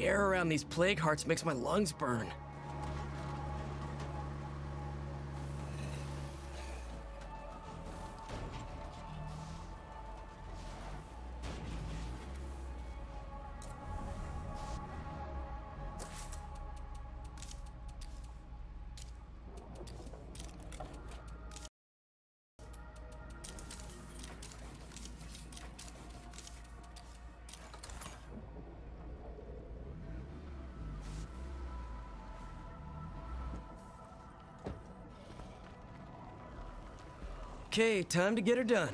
The air around these plague hearts makes my lungs burn. Okay, time to get her done.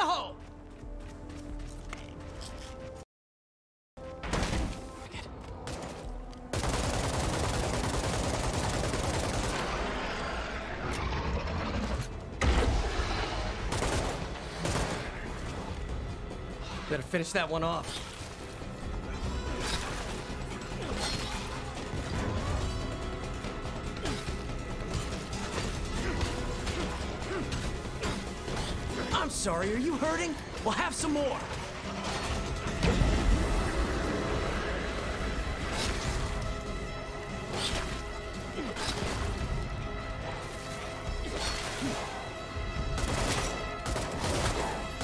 The hole! Better finish that one off. Sorry, are you hurting? We'll have some more.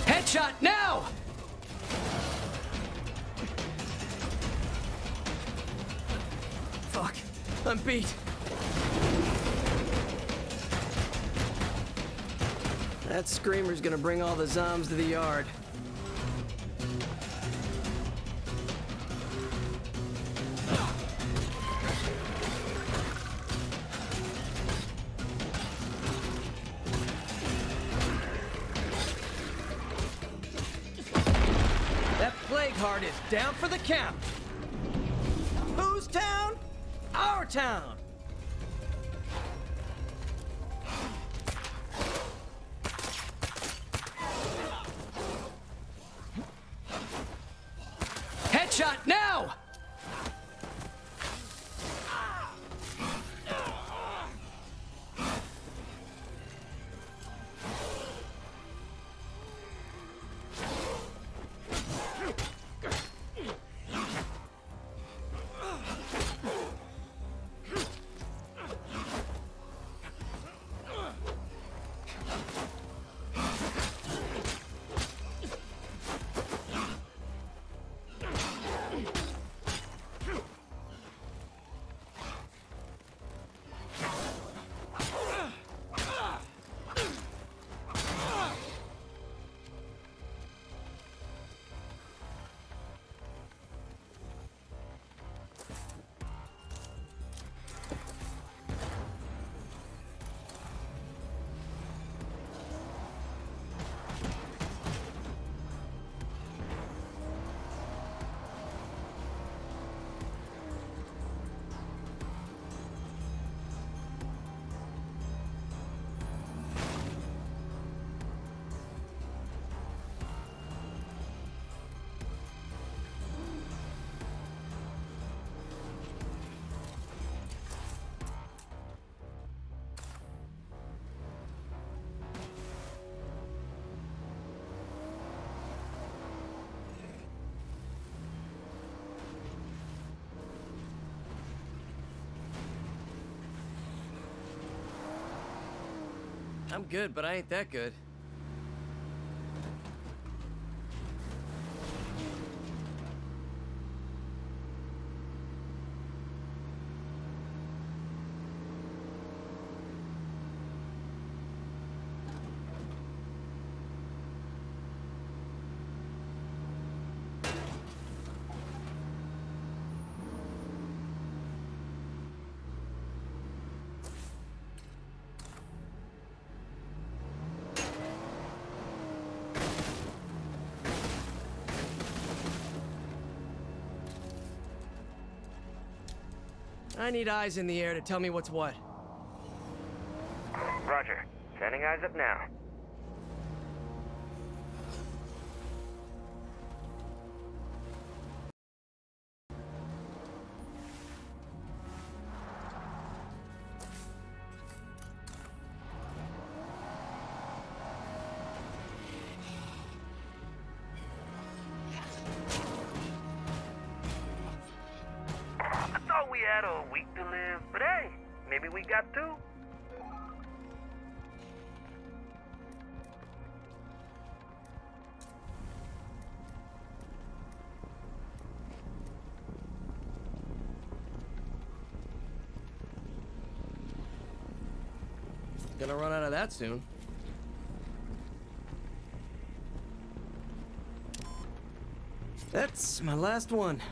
Headshot now! Fuck, I'm beat. Screamer's gonna bring all the zombs to the yard. That plague heart is down for the count. Whose town? Our town. I'm good, but I ain't that good. I need eyes in the air to tell me what's what. Roger. Sending eyes up now. A week to live, but hey, maybe we got two. Gonna run out of that soon. That's my last one.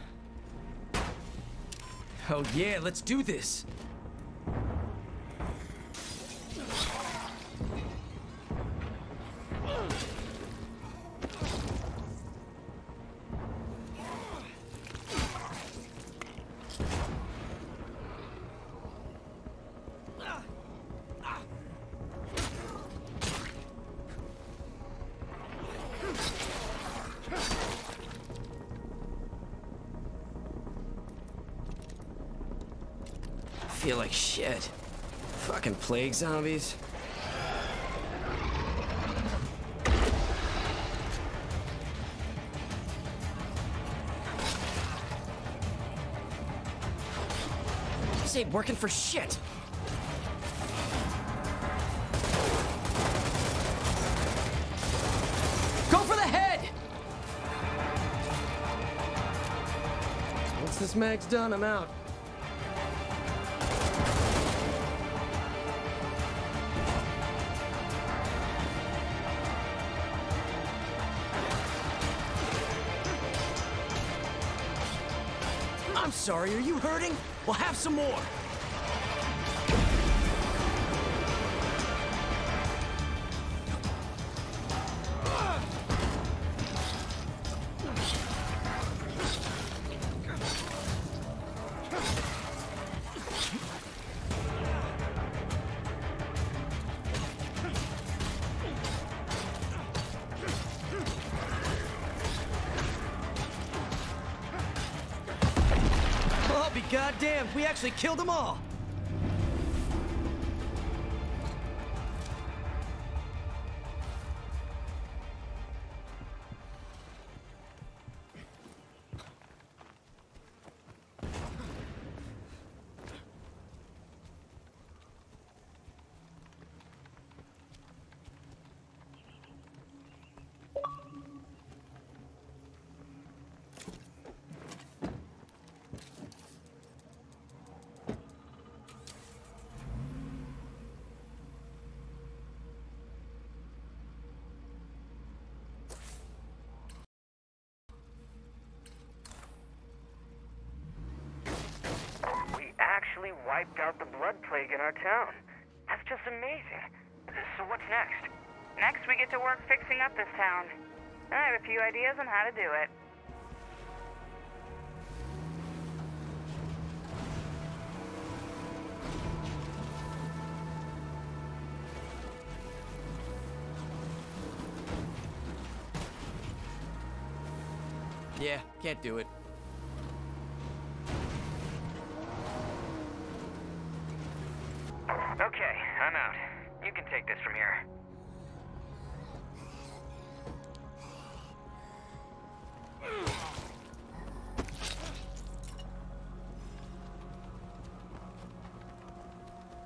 Oh yeah, let's do this. Feel like shit. Fucking plague zombies. This ain't working for shit. Go for the head! Once this mag's done, I'm out. I'm sorry, are you hurting? We'll have some more. Be goddamned, we actually killed them all. Wiped out the blood plague in our town. That's just amazing. So what's next? Next, we get to work fixing up this town. I have a few ideas on how to do it. Yeah, can't do it. Okay, I'm out. You can take this from here.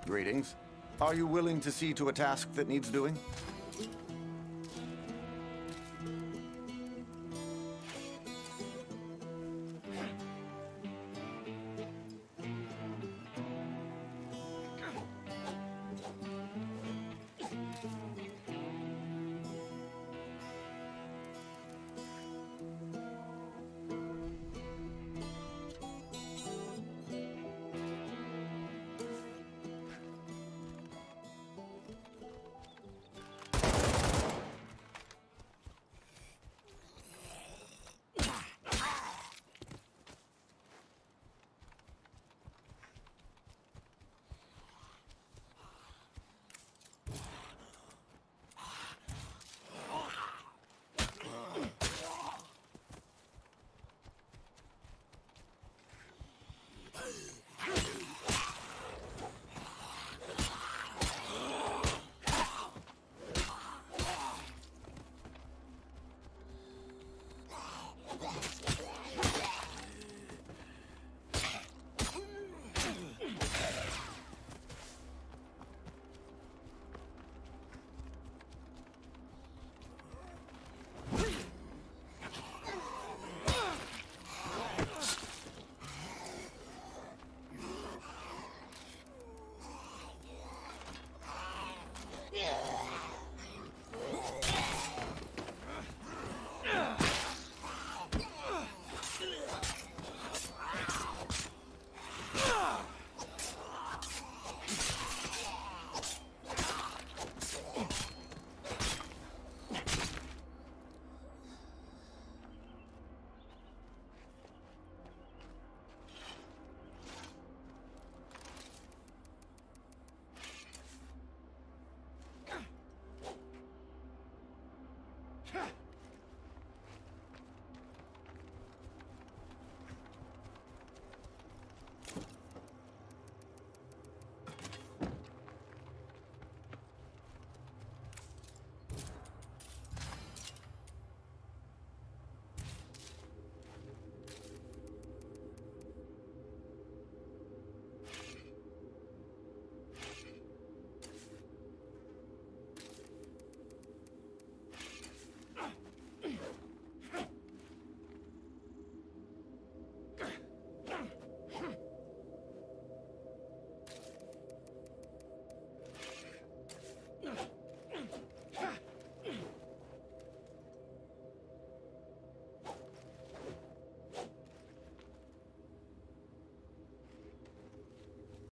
Greetings. Are you willing to see to a task that needs doing?